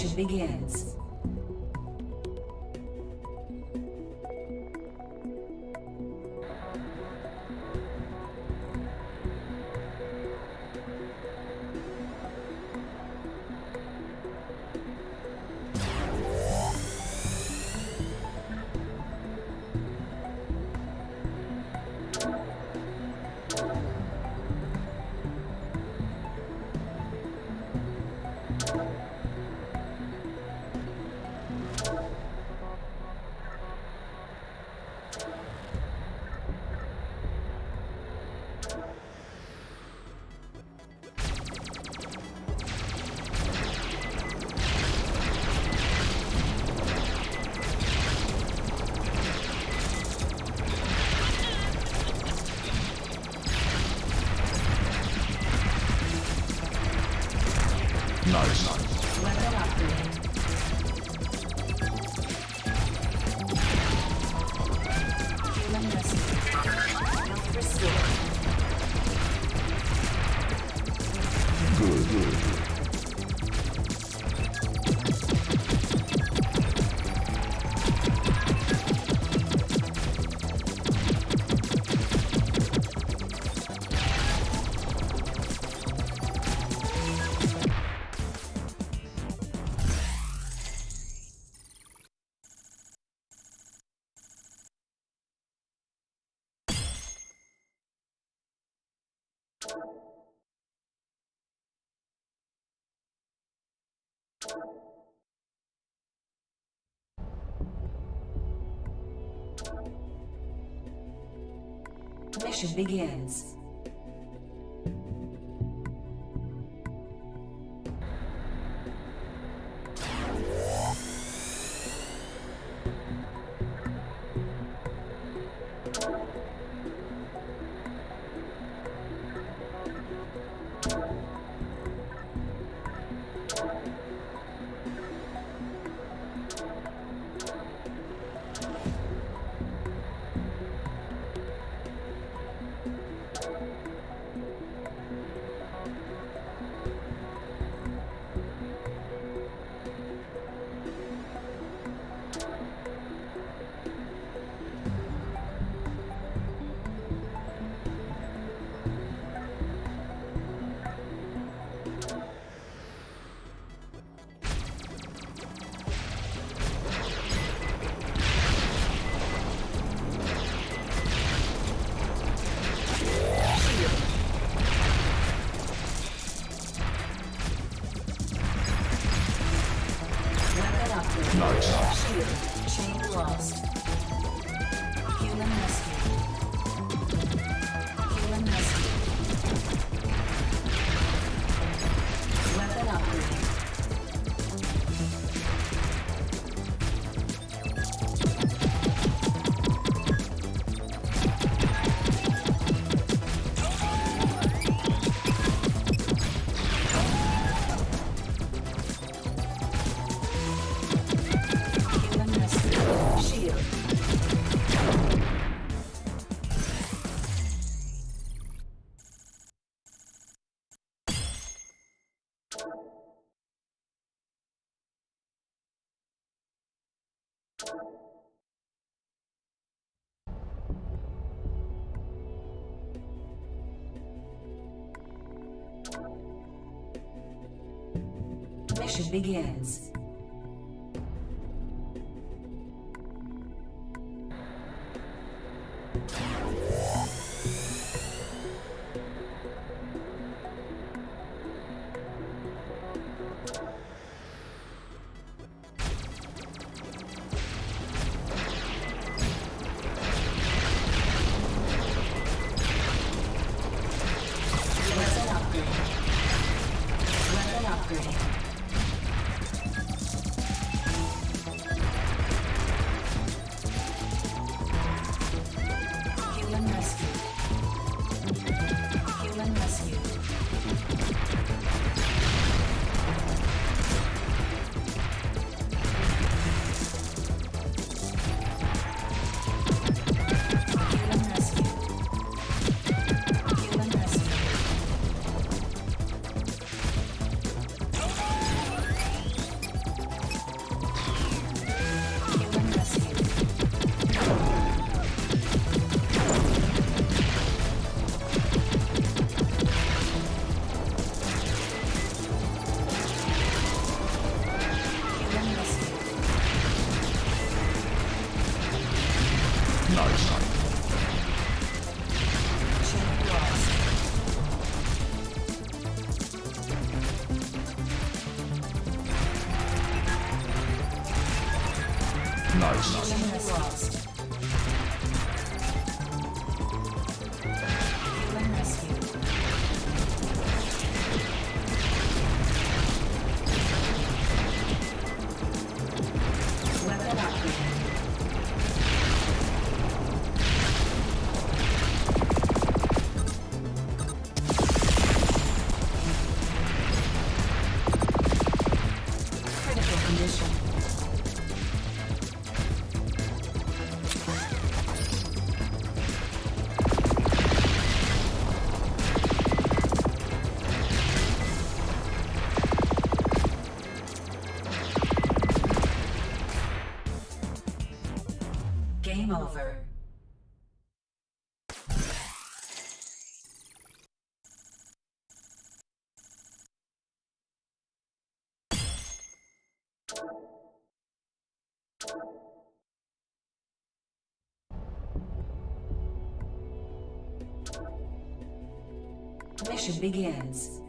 Extraction begins. Nice. Mission begins. Begins. Mission begins.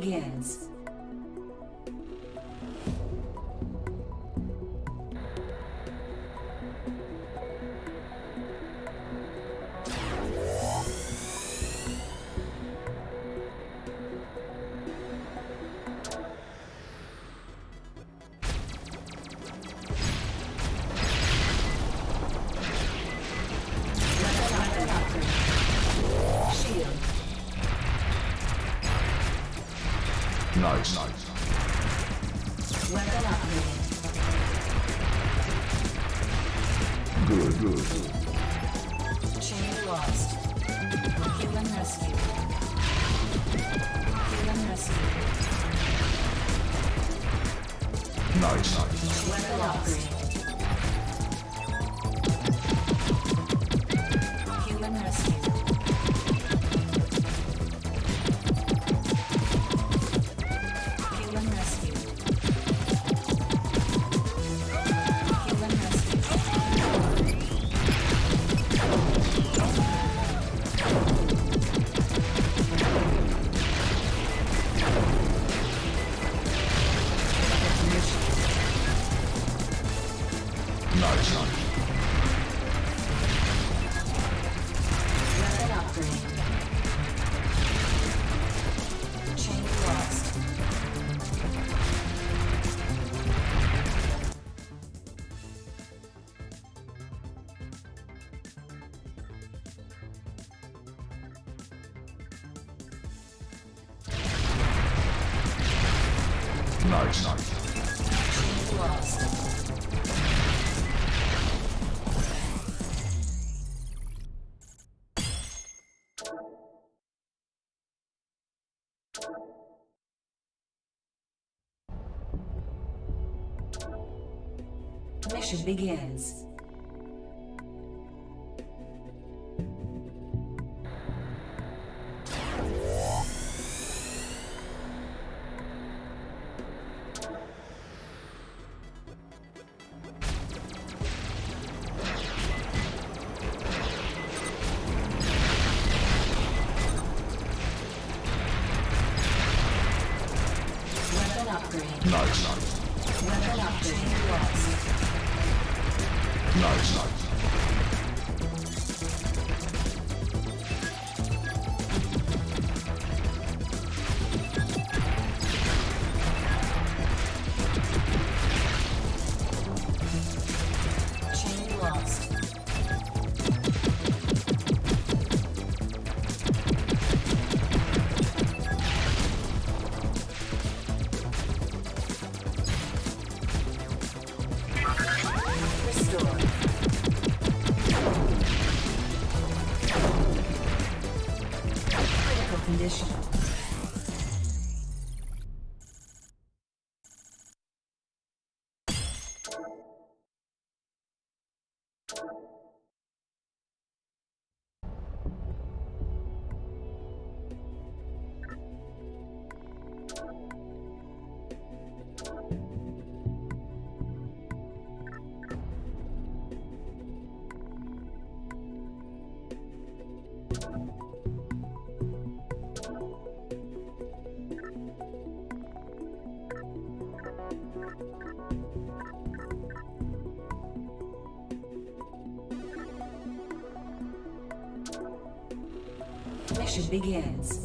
Begins. Mission begins. Begins.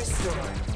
Restored.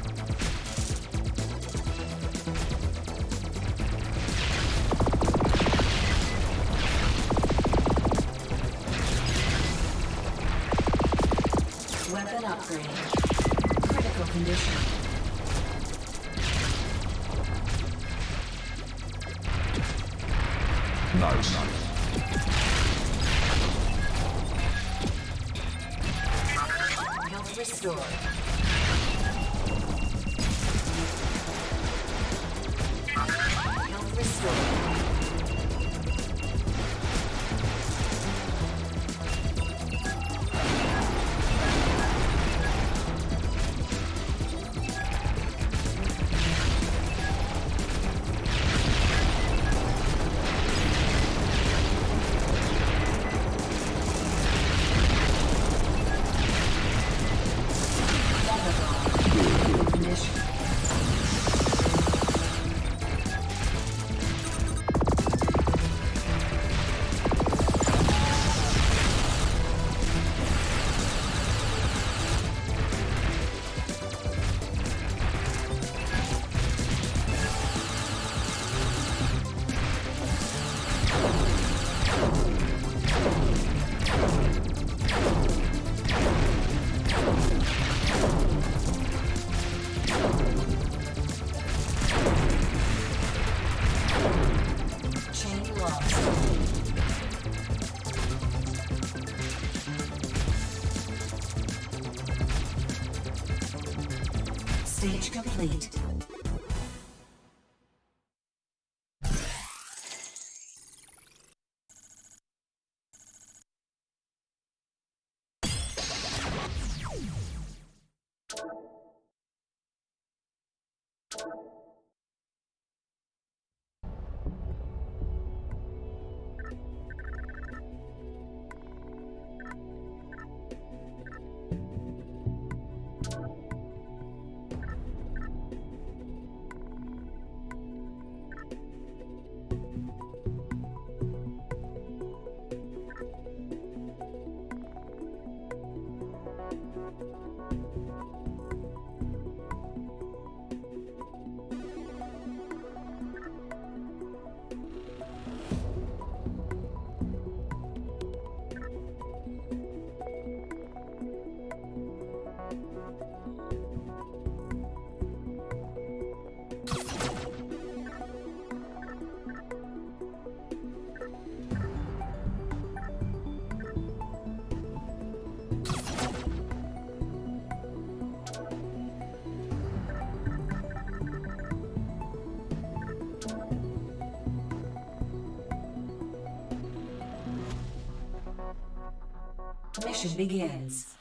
Mission begins.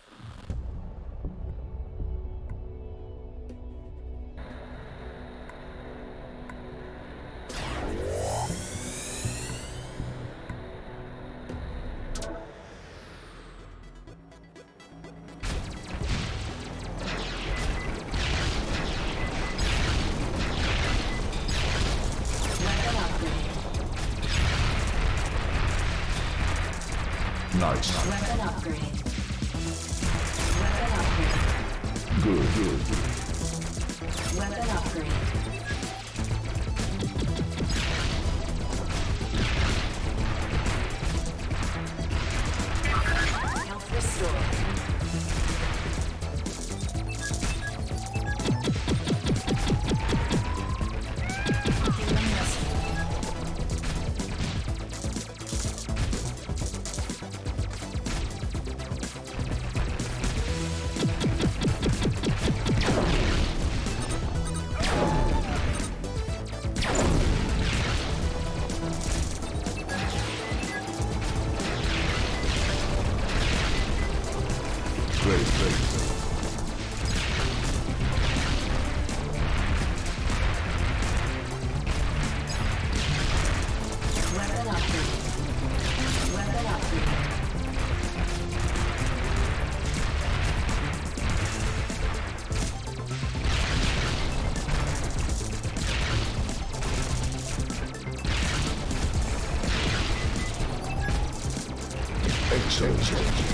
Excellent.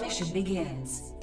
Mission begins.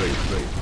Great, great.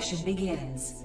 Mission begins.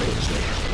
Excellent.